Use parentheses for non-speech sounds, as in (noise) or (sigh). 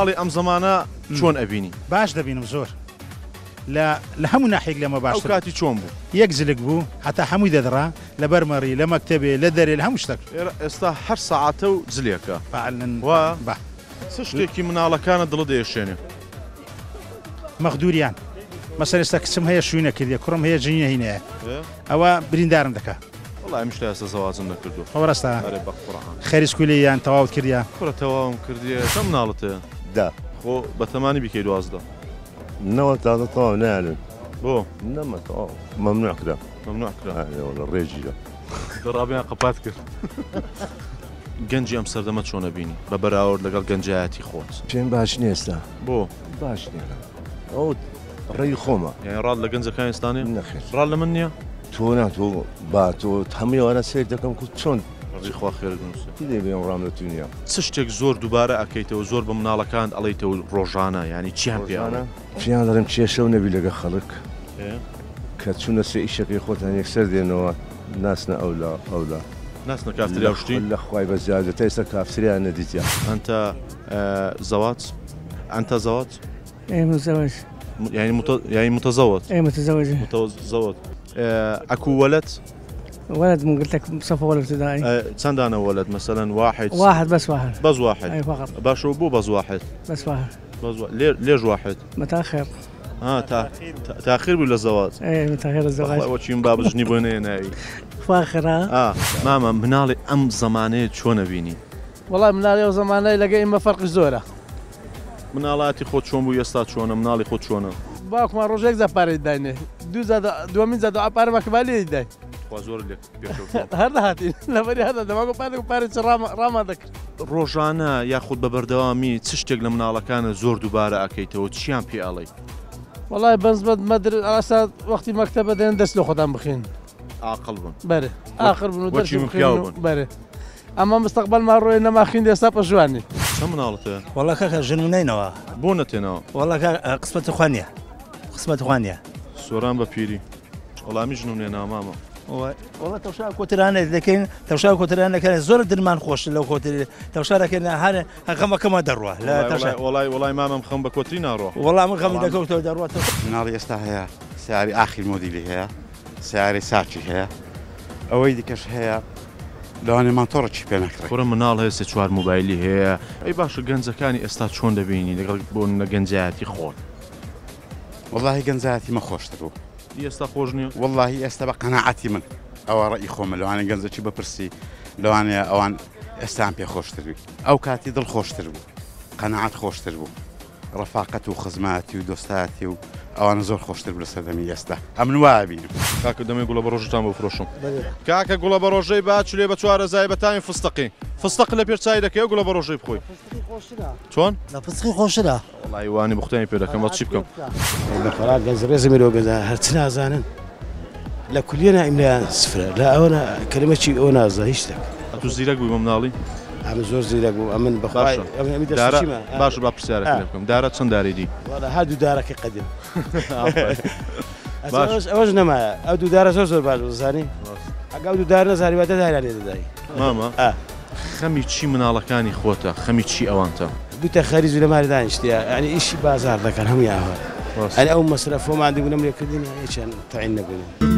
مناڵی ئەم زمانە چۆن ئەبینی؟ باش دەبینم زۆر. لە لە هەموو ناحێک لەمە ئەو باش کاتی چۆن بوو؟ یەک زلک بوو حتا هەمووی دەدرا لە بەرمەڕی لە مەکتتەبێ لە دەرێ لە هەموو شتێک. ئێرە ئێستا هەر سەعاتە و جلێکە فعلن وا. بە چ شتێکی مناڵەکانە دڵ دەیەشێنێ مەخدوریان مەسەر ئێستا کچم هەیە شوینە کردی کوڕم هەیە جنیە هینەیە ئەوە بریندارم دەکە وڵای مشتا ئێستا زەوازم نەکردو ئەوڕستا ئەرێ بەقڕان خەریسکولیان تەواوت کردیا کوڕە تەواوم کردیە چەم مناڵەتە؟ دا. خۆ بە تەمانی بکەی دوازدە. نەوە تازە تەواو نالن بۆ. نەمە تەواو. مەمنوع کرا. ممنوع کرا. وڵە ڕێژیە دەڕابیان قەپات کرد. گەنجی ئەم سەردەمە چۆنە بینی؟ بە بەراورد لەگەڵ گەنجایەتی خۆت. پێم باش نیێستا؟ بۆ. باش نیە. ئەو ڕێی خۆمە. ڕاد لە گەنجەکان ئێستانی نەخێت ڕال لە من نییە؟ تۆ ناتۆ با تۆ هەمووی وارە سێر دەکەم کو چۆن؟ ڕزیخوا خێر نووسە دێ بێم ڕام لە دنیا چ شتێک زۆر دووبارە ئەەکەیتەوە زۆر بە مناڵەکان ئەڵیتەوە ڕۆژانە ینی چیان پیانە پیان دەرم کێشە و نەبی لەگە خەڵک؟ کە چوونە سێ ئیشەکەی خۆتان یەکسەر دێنەوە ناسنە ئەولا ئەولا. ناسنە کافتریا شتی لە خخوای بە زیادە تا ئێستا کافسریان نەدیتیا أنت آه، زواج أنت زواج إيه متزوج. م- يعني مت... يعني متزوج. إيه متزوجة متزوج آه، أكو ولد ولد من قلت لك صف اول ابتدائي چند أنا ولد مثلا واحد. واحد بس واحد. بس واحد. أي فقط. باشو بو بس واحد. بس واحد. بس واحد ليه ليش واحد؟ متأخر. ها تا... تا... تأخير ولا زواج؟ إيه متأخر والله الزواج وچین باب جنی بۆنێ ناوی فاخر ها؟ ئا مامە مناڵی ئەم زمانەیە چۆنە بینی وڵام مناڵی ئەو زمانەی لەگە ئمە فەرقی زۆرە مناڵاتی خۆ چۆن بوو ئێستا چۆنە مناڵی خۆ چۆنە باوکمان ڕۆژێک زەپارەی داینێ دوو دومین زە ئاپارە مەکبالی دای خوا زۆر (laughs) هەر هاتی لەبەری هەدا دەماگو پارێک پارێ ڕاما دەکرد. ڕۆژانە یاخود بە بەردەوامی چ شتێک لە مناڵەکانە زۆر دووبارە ئەکەیتەوە چیان پیاڵی وڵی بەنز بە مەدر ئاسا وەختی مەکتە بەدەێن دەست لە خۆدان بخین. ئاقل بن. بەرە. آخر بن بەرە. ئەمە مستەقبل ما ڕۆی نەماخین دێستا پە ژوانی. چە مناڵتە وڵەکە ژن نینەوە. بۆ نەتێنەوە. وڵەکە قسمەتە خوانیە. قسمەت خوانیە. سۆران بە پیری. وەڵامی ژنم لێ نامامە وڵە تەشا کۆترانە دەکەین تەشا کۆترانەکە زۆر درمان خۆش لەو کۆتر تەشارەکەن هەر هەغەمەکەمە دەڕوە لە تەشا وڵای وڵای مامەم خەم بە کۆتری ناڕۆ وەڵام غەم دەکەوتەوە دەڕوە مناڵی ئێستا هەیە سیاری ئاخیر مۆدیلی هەیە سیاری ساچی هەیە ئەوەی دیکەش هەیە لەوانێمان تۆڕکی پێ نەکرێت خۆرە مناڵ هەیە سێ چوار موبایلی هەیە ئەی باشە گەنجەکانی ئێستا چۆن دەبینی؟ لەگەڵ بۆ نە گەنجایەتی خۆت. وڵی گەنجاتی مە خۆشتر بوو. ئێستا خۆش نییە؟ واللهی ئێستا بە قەنەعەتی من. ئەوە ڕئی خۆمە. لەوانە گەنجەکی بپرسی؟ لەوانەیە ئەوان ئێستان پێ خۆشتر بووی ئەو کاتی دڵ خۆشتر بوو. قەنەعات خۆشتر بوو. ڕفاقەت و خزماتی و دۆستاتی و ئەوانە زۆر خۆشتر بە سەردەمی ئێستا. ئەمن وابینم کاکە دەمێ گوڵە بە ڕۆژتان بۆ فرۆشم کاکە گوڵە بە ڕۆژەی باچ لێ بە چوارە زای بەتامی فستقی. فستق لە پێرچای دەکەی گوڵە بە ڕۆژەی بخۆی. چۆن؟ لە پسخی خۆشرا وڵی وانی بختانی پێ دەکەم بە چی بکەم؟ لە فراغ گەنج ڕێزی مرۆ گەزا هەرچ نازانن. لە کولیە نائیملیان سفرە. لە ئەوە کلمەکی ئەو نازە هیچ شتێک. تو زیرەک بووی بە مناڵی ئەمە زۆر زیرە بوو. ئەمن بەخوای باش با پرسیارەکە لێ بکەم. دارە چەند داریدی هادوو دارەکە باش. ئەوەش نەمایە ئەو دوو دارە زۆر زۆر باش زانی ئەگە دوو دار نەزاری واتە داران لێ دەدای. مامە ئا. خەمی چی مناڵەکانی خۆتە؟ خەمی چی ئەوانتە؟ دوتە خەریز و لە ماری دانیشتیا ینی ئیشی بازار دەکەن هەموو یاوە. ئەنی ئەو مەسرە فۆمان دیبوونم لێکردین هیچیان تاین نەبوون